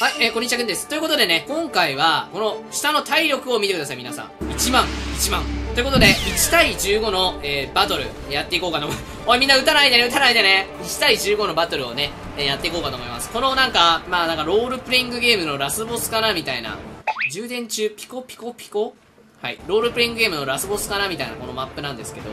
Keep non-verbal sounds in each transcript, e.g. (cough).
はい、えー、こんにちは、くんです。ということでね、今回は、この下の体力を見てください、皆さん。1万、1万。ということで、1対15の、えー、バトル、やっていこうかと思います。(laughs) おい、みんな撃たないでね、撃たないでね。1対15のバトルをね、えー、やっていこうかと思います。このなんか、まあなんか、ロールプレイングゲームのラスボスかな、みたいな。充電中、ピコピコピコ？はい。ロールプレイングゲームのラスボスかなみたいなこのマップなんですけど、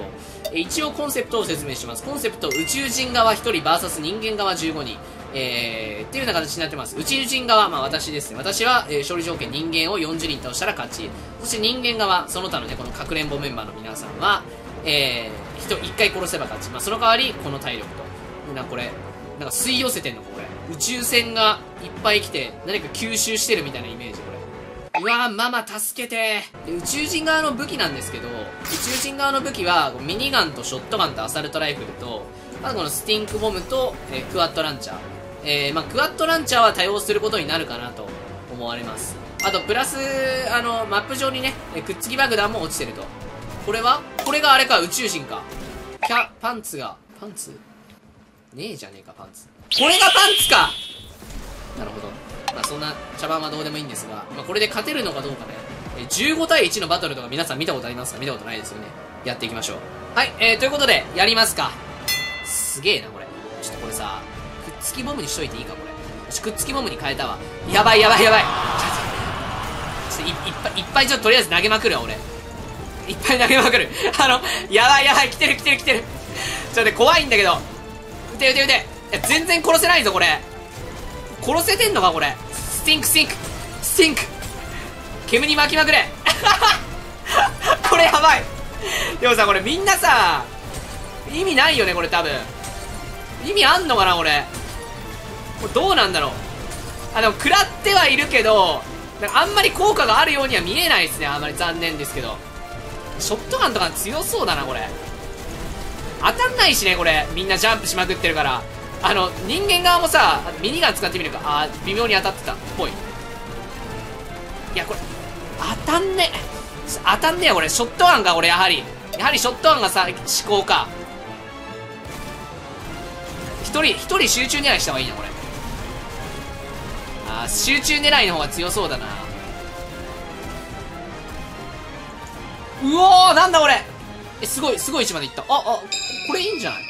え一応コンセプトを説明します。コンセプト、宇宙人側1人 VS 人間側15人。えー、っていうような形になってます。宇宙人側、まあ私ですね。私は、えー、勝利条件人間を40人倒したら勝ち。そして人間側、その他のね、このかくれんぼメンバーの皆さんは、えー、人1回殺せば勝ち。まあその代わり、この体力と。な、これ、なんか吸い寄せてんのこれ。宇宙船がいっぱい来て、何か吸収してるみたいなイメージ。これうわママ助けて宇宙人側の武器なんですけど、宇宙人側の武器は、ミニガンとショットガンとアサルトライフルと、あとこのスティンクボムと、えー、クワッドランチャー。えー、まあ、クワッドランチャーは多用することになるかなと思われます。あと、プラス、あの、マップ上にね、えくっつき爆弾も落ちてると。これは？これがあれか、宇宙人か。キャ、パンツが、パンツ？ねえじゃねえか、パンツ。これがパンツかなるほど。まあ、そんな茶番はどうでもいいんですが、まあ、これで勝てるのかどうかね、え15対1のバトルとか皆さん見たことありますか？見たことないですよね。やっていきましょう。はい、えー、ということで、やりますか。すげえな、これ。ちょっとこれさ、くっつきボムにしといていいか、これ。し、くっつきボムに変えたわ。やばいやばいやばい。ちょっと、いっぱい、いっぱいちょっととりあえず投げまくるわ、俺。いっぱい投げまくる。(laughs) あの、やばいやばい、来てる来てる来てる。ちょっと怖いんだけど。撃て撃て撃て。いや、全然殺せないぞ、これ。殺せてんのか、これ。スティンクスティンクスティンク煙に巻きまくれ (laughs) これやばいでもさこれみんなさ意味ないよねこれ多分意味あんのかなこれこれどうなんだろう。あでも食らってはいるけどなんかあんまり効果があるようには見えないですね。あんまり残念ですけど。ショットガンとか強そうだなこれ。当たんないしねこれ。みんなジャンプしまくってるから。あの人間側もさミニガン使ってみるか。あ微妙に当たってた。っぽい。いやこれ当たんね当たんねえこれ。ショットガンかこれやはり。やはりショットガンがさ思考か。一人一人集中狙いした方がいいなこれ。あ集中狙いの方が強そうだな。うおーなんだこれ。えすごいすごい位置までいった。ああこれいいんじゃない？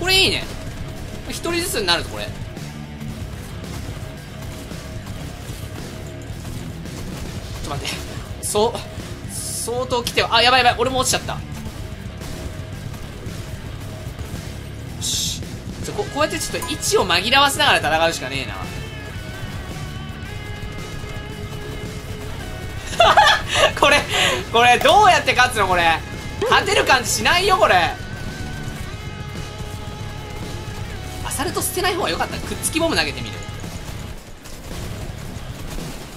これいいね。一人ずつになるぞこれ。ちょっと待って。そう相当来てあやばいやばい俺も落ちちゃった。ここうやってちょっと位置を紛らわせながら戦うしかねえな。(laughs) これこれどうやって勝つのこれ。勝てる感じしないよこれ。アサルト捨てない方が良かった。くっつきボム投げてみる。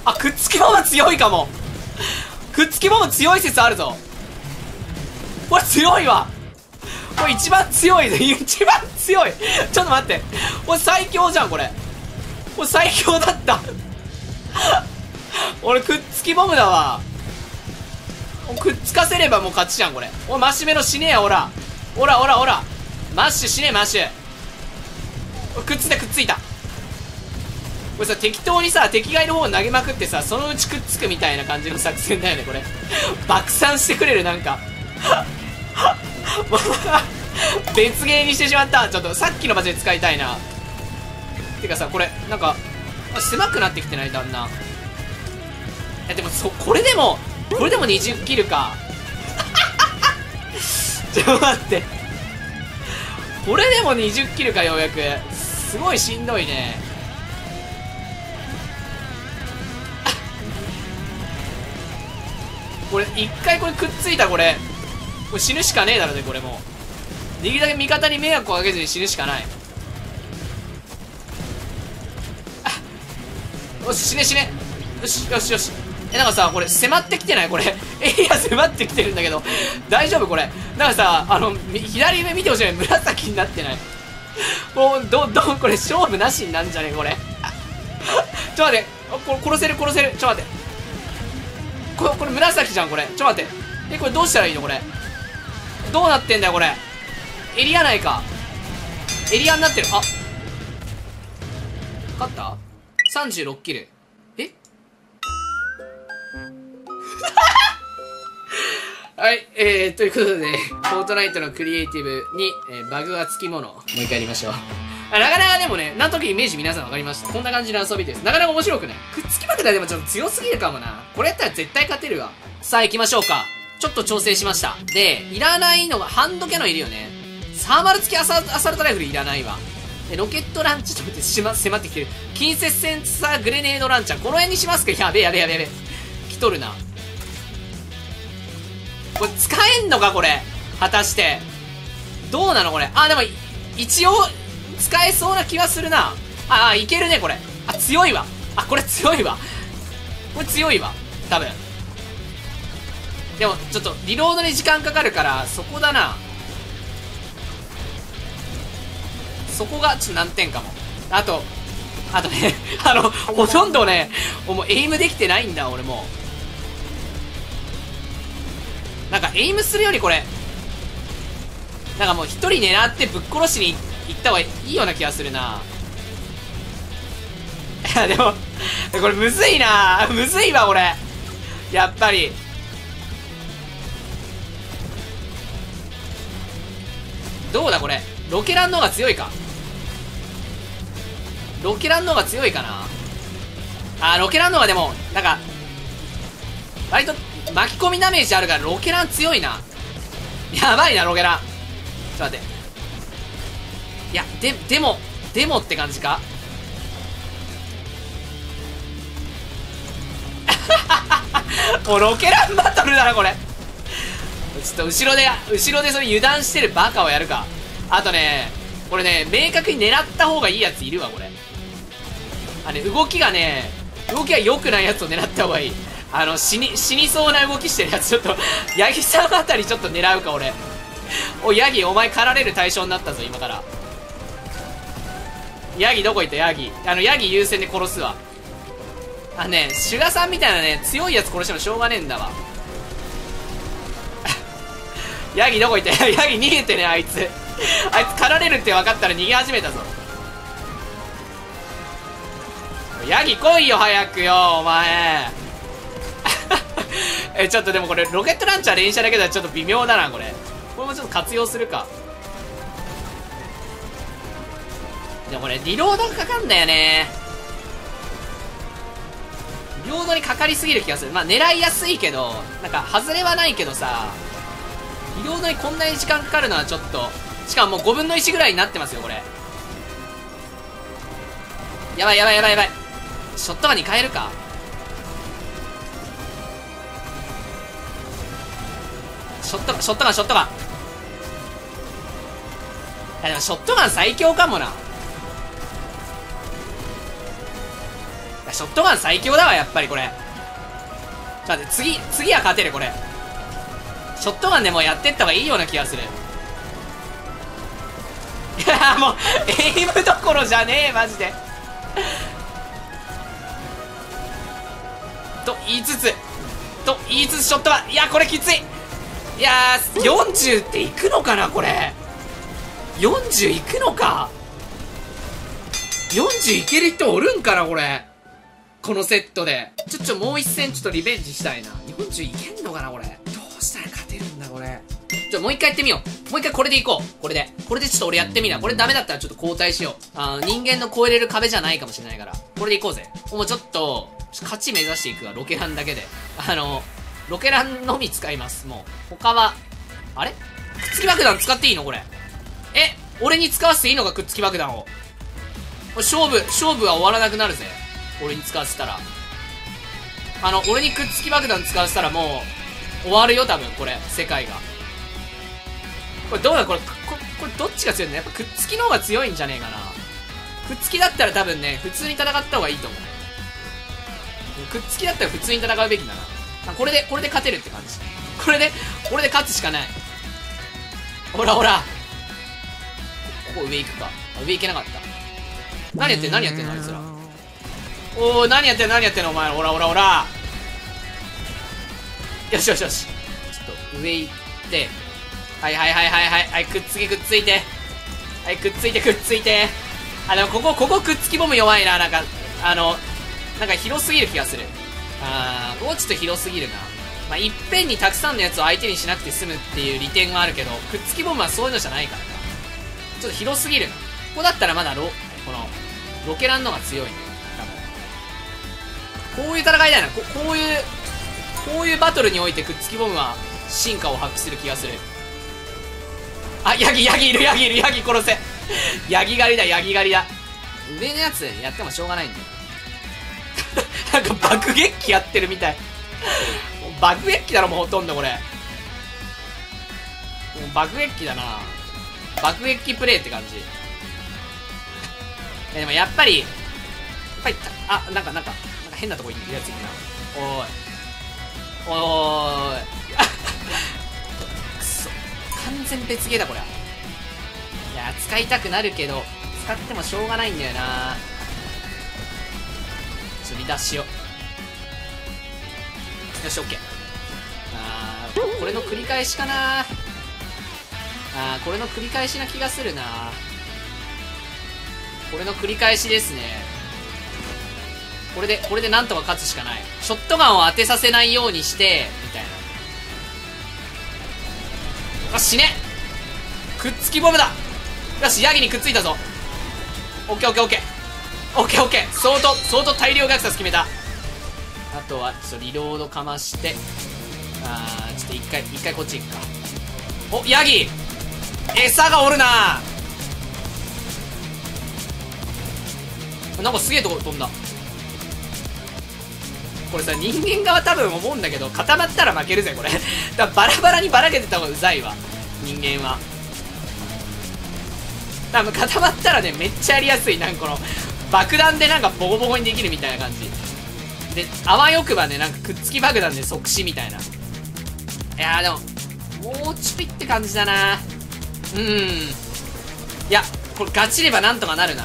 あくっつきボム強いかも。くっつきボム強い説あるぞ。これ強いわ。これ一番強い一番強い。ちょっと待って。これ最強じゃんこれ。これ最強だった。(laughs) 俺くっつきボムだわ。くっつかせればもう勝ちじゃんこれ。おマシュメロ死ねえやほら。ほらほらほら。マッシュ死ねえマッシュ。くっついたくっついた。これさ適当にさ敵がいる方を投げまくってさそのうちくっつくみたいな感じの作戦だよねこれ。爆散してくれるなんか。(laughs) 別ゲーにしてしまった。ちょっとさっきの場所で使いたいな。てかさこれなんか狭くなってきてない？だんだん。いやでもそこれでもこれでも20キルか。(laughs) ちょっと待って。これでも20キルかようやく。すごいしんどいね。これ一回これくっついたこれ。これ死ぬしかねえだろねこれも。うできるだけ味方に迷惑をかけずに死ぬしかないよし死ね死ねよしよしよしえなんかさこれ迫ってきてない？これ (laughs) エリア迫ってきてるんだけど大丈夫？これなんかさあの左上見てほしい紫になってない？もう、ど、どん、これ勝負なしになんじゃね？これ。(laughs) ちょっと待って。こ殺せる殺せる。ちょっと待って。こ、これ紫じゃん、これ。ちょっと待って。え、これどうしたらいいの？これ。どうなってんだよ、これ。エリア内か。エリアになってる。あ、勝った ?36 キル。え？(laughs) はい、えー、ということで、フォートナイトのクリエイティブに、えー、バグがつきもの、もう一回やりましょう。あなかなかでもね、なんとなくイメージ皆さん分かりました。こんな感じの遊びです。なかなか面白くないくっつき爆弾でもちょっと強すぎるかもな。これやったら絶対勝てるわ。さあ行きましょうか。ちょっと調整しました。で、いらないのが、ハンドキャノンいるよね。サーマル付きアサアサルトライフルいらないわ。ロケットランチ、ちょっと待って、しま、迫ってきてる。近接センサーグレネードランチャー。この辺にしますか？やべえやべえやべえやべえ。来とるな。これ使えんのか？これ。果たして。どうなの？これ。あでも一応使えそうな気はするな。ああいけるねこれ。あ強いわ。あこれ強いわ。これ強いわ。多分。でもちょっとリロードに時間かかるからそこだな。そこがちょっと難点かも。あとあとね (laughs) あのほとんどねもうエイムできてないんだ俺も。なんかエイムするよりこれなんかもう一人狙ってぶっ殺しに行った方がいいような気がするな。いやでもこれむずいな。むずいわ俺。やっぱり。どうだこれ。ロケランの方が強いか。ロケランの方が強いかな。あロケランの方がでもなんか割と巻き込みダメージあるからロケラン強いな。やばいなロケラン。ちょっと待って。いやででもでもって感じか。(laughs) もうロケランバトルだなこれ。ちょっと後ろで後ろでそれ油断してるバカをやるか。あとねこれね明確に狙った方がいいやついるわこれ。あね動きがね動きが良くないやつを狙った方がいい。あの死に死にそうな動きしてるやつちょっと (laughs) ヤギさんあたりちょっと狙うか俺。おヤギお前狩られる対象になったぞ今から。ヤギどこ行った？ヤギあのヤギ優先で殺すわ。あねシュガさんみたいなね強いやつ殺してもしょうがねえんだわ。(laughs) ヤギどこ行った？ヤギ逃げてねあいつ。(laughs) あいつ狩られるって分かったら逃げ始めたぞヤギ来いよ早くよお前 (laughs) え、ちょっとでもこれ、ロケットランチャー連射だけではちょっと微妙だな、これ。これもちょっと活用するか。でもこれ、リロードがかかんだよね。リロードにかかりすぎる気がする。まあ、狙いやすいけど、なんか、外れはないけどさ、リロードにこんなに時間かかるのはちょっと、しかももう5分の1ぐらいになってますよ、これ。やばいやばいやばいやばい。ショットガンに変えるかショット、ショットガン、ショットガン。いやでもショットガン最強かもな。ショットガン最強だわ、やっぱりこれ。ちょっと待って、次、次は勝てる、これ。ショットガンでもやってった方がいいような気がする。いや、もう、エイムどころじゃねえ、マジで。と言いつつ、と言いつつショットガン。いや、これきつい。いやー40っていくのかなこれ40いくのか40いける人おるんかなこれこのセットでちょちょもう一戦ちょっとリベンジしたいな40いけんのかなこれちょもう一回やってみようもう一回これでいこうこれでこれでちょっと俺やってみなこれダメだったらちょっと交代しようあ人間の超えれる壁じゃないかもしれないからこれでいこうぜもうちょっと勝ち目指していくわロケハンだけであのロケランのみ使います。もう。他は、あれ？くっつき爆弾使っていいの？これ。え俺に使わせていいのか？くっつき爆弾を。勝負、勝負は終わらなくなるぜ。俺に使わせたら。あの、俺にくっつき爆弾使わせたらもう、終わるよ、多分、これ、世界が。これどうだこれ、ここれどっちが強いんだ？やっぱくっつきの方が強いんじゃねえかな。くっつきだったら多分ね、普通に戦った方がいいと思う。くっつきだったら普通に戦うべきだな。これで、これで勝てるって感じ。これで、これで勝つしかない。ほらほら。ここ上行くか。上行けなかった。何やってん何やってんの？あいつら。おお何やってん何やってんの？お前。ほらほらほら。よしよしよし。ちょっと上行って。はいはいはいはいはい。はい、くっつきくっついて。はい、くっついてくっついて。あ、でもここ、ここくっつきボム弱いな。なんか、あの、なんか広すぎる気がする。あー、ここちょっと広すぎるな。まあ、いっぺんにたくさんのやつを相手にしなくて済むっていう利点はあるけど、くっつきボムはそういうのじゃないからな。ちょっと広すぎるな。ここだったらまだロ、この、ロケランのが強いね。多分。こういう戦いだよな。ここういう、こういうバトルにおいてくっつきボムは進化を発揮する気がする。あ、ヤギ、ヤギいる、ヤギいる、ヤギ殺せ。ヤギ狩りだ、ヤギ狩りだ。上のやつやってもしょうがないんだよ。(laughs) なんか爆撃機やってるみたい。爆撃機だろ、もうほとんどこれ。もう爆撃機だな。爆撃機プレイって感じ。え、でもやっぱり、やっぱり、あ、なんか、なんか、なんか変なとこいるやついるな。おーい。おーい。完全別ゲーだ、これ。いや、使いたくなるけど、使ってもしょうがないんだよな。ちょ、離脱しよ。よし、オッケー。あー、これの繰り返しかなあー、これの繰り返しな気がするなこれの繰り返しですね。これで、これでなんとか勝つしかない。ショットガンを当てさせないようにして、みたいな。あ、死ねくっつきボムだよし、ヤギにくっついたぞ。オッケーオッケーオッケー。オッケーオッケー。相当、相当大量虐殺決めた。あとは、ちょっとリロードかまして、あー、ちょっと一回、一回こっち行くか。お、ヤギ餌がおるななんかすげえとこ飛んだ。これさ、人間側多分思うんだけど、固まったら負けるぜ、これ。(laughs) だからバラバラにばらけてた方がうざいわ。人間は。多分固まったらね、めっちゃやりやすい。なんかこの、爆弾でなんかボコボコにできるみたいな感じ。で、あわよくばね、なんかくっつき爆弾で即死みたいな。いやーでも、もうちょいって感じだなうん。いや、これガチればなんとかなるな。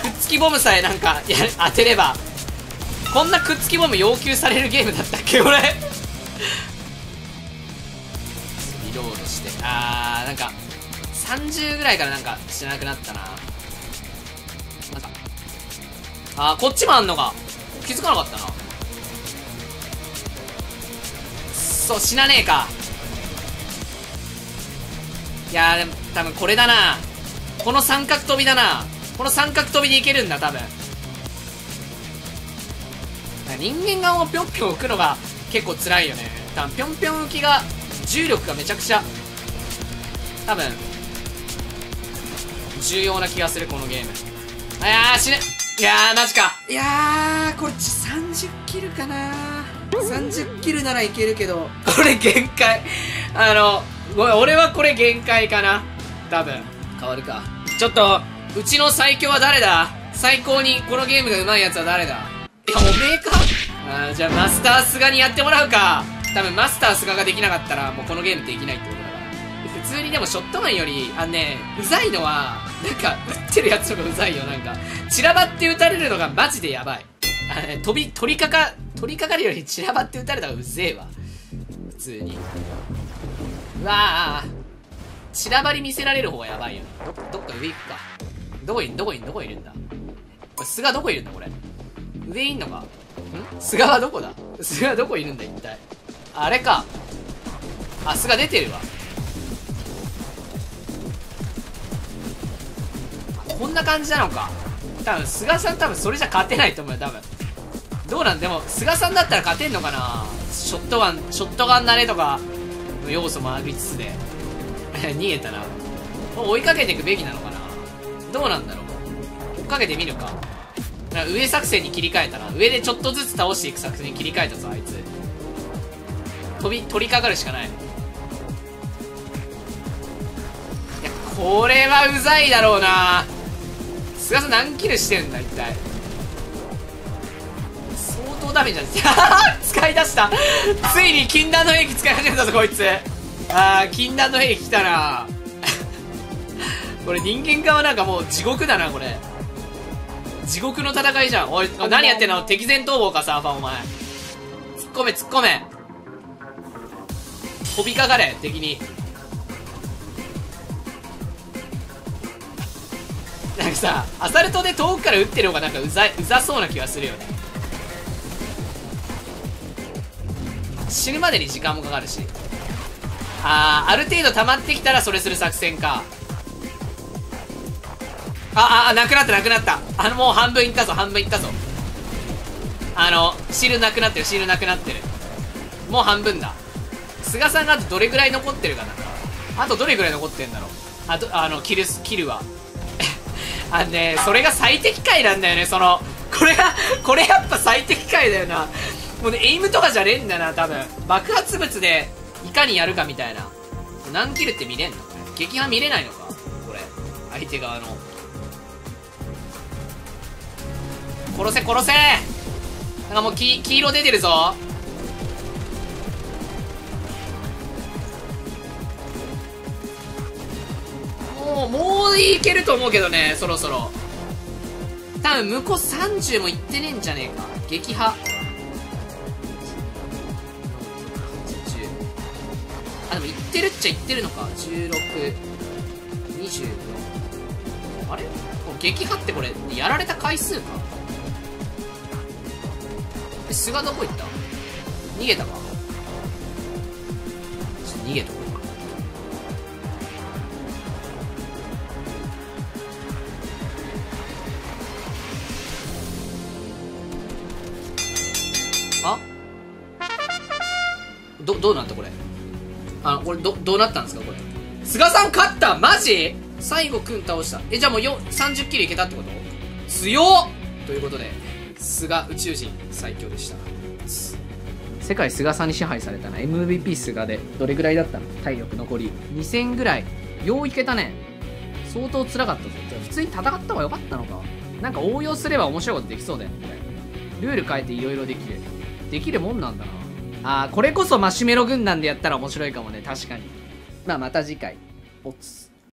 くっつきボムさえなんか、や、当てれば。こんなくっつきボム要求されるゲームだったっけ？(laughs) これリロードして。あー、なんか、30ぐらいからなんかしなくなったな。なんか、あー、こっちもあんのか。気づかなかったな。そう、死なねえか。いやー、でも、多分これだな。この三角飛びだな。この三角飛びでいけるんだ、多分。人間側をぴょんぴょん浮くのが結構辛いよね。多分ぴょんぴょん浮きが、重力がめちゃくちゃ、多分、重要な気がする、このゲーム。あやー、死ぬいやー、マジか。いやー、これ30キルかな30キルならいけるけど、これ限界。あの、ごめん、俺はこれ限界かな。多分。変わるか。ちょっと、うちの最強は誰だ？最高にこのゲームが上手いやつは誰だ？おめえかあーじゃあマスタースガにやってもらうか。多分マスタースガができなかったら、もうこのゲームできないってことだから。普通にでもショットガンより、あのね、うざいのは、なんか、撃ってるやつの方がうざいよ、なんか。散らばって撃たれるのがマジでやばい。あのね、飛び、取りかか、取りかかるより散らばって撃たれた方がうぜえわ。普通に。うわあ散らばり見せられる方がやばいよね。ど、どっか上行くか。どこいる、どこいる、どこいるんだ？これ、菅どこいるんだ、これ？上いんのかん？菅はどこだ？菅はどこいるんだ、一体？あれか。あ、菅出てるわ。こんな感じなのか。多分、菅さん多分それじゃ勝てないと思うよ、多分。どうなん？でも、菅さんだったら勝てんのかな？ショットガン、ショットガン慣れとかの要素もありつつで。(laughs) 逃げたな。追いかけていくべきなのかな？どうなんだろう？追っかけてみるか。上作戦に切り替えたな。上でちょっとずつ倒していく作戦に切り替えたぞ、あいつ。飛び、取りかかるしかない。いや、これはうざいだろうな菅さん何キルしてんだ、一体。相当ダメージなん (laughs) 使い出したついに禁断の兵器使い始めたぞ、こいつ。あー、禁断の兵器来たな (laughs) これ人間側なんかもう地獄だな、これ。地獄の戦いじゃん。おい、何やってんの？敵前逃亡か、サーファーお前。突っ込め、突っ込め。飛びかかれ、敵に。なんかさアサルトで遠くから撃ってる方がなんかうざいうざそうな気がするよね死ぬまでに時間もかかるしあーある程度溜まってきたらそれする作戦かああなくなったなくなった。あのもう半分いったぞ半分いったぞ。あのシールなくなってるシールなくなってる。もう半分だ。菅さんがあとどれぐらい残ってるかな。あとどれぐらい残ってんだろう。あとあのキルキルはあのねそれが最適解なんだよねそのこれがこれやっぱ最適解だよな。もうねエイムとかじゃねえんだな多分。爆発物でいかにやるかみたいな。何キルって見れんの？撃破見れないのか？これ。相手側の。殺せ殺せ。なんかもう黄色出てるぞ。もうもういけると思うけどねそろそろ。多分向こう30もいってねえんじゃねえか。撃破。あでもいってるっちゃいってるのか。1620あれ？撃破ってこれやられた回数か。え菅どこ行った？逃げたか？ちょ逃げとこうかあ？どどうなったこれ？あのこれどどうなったんですか？これ。菅さん勝った？マジ？最後くん倒した。えじゃあもう30キロいけたってこと？強っ！ということで。菅宇宙人最強でした。世界菅さんに支配されたな MVP 菅でどれぐらいだったの？体力残り。2000ぐらいよういけたね。相当辛かったぞ。じゃあ普通に戦った方が良かったのか。なんか応用すれば面白いことできそうだよねこれ。ルール変えていろいろできる。できるもんなんだな。あーこれこそマシュメロ軍団でやったら面白いかもね。確かに。まあまた次回。おつ。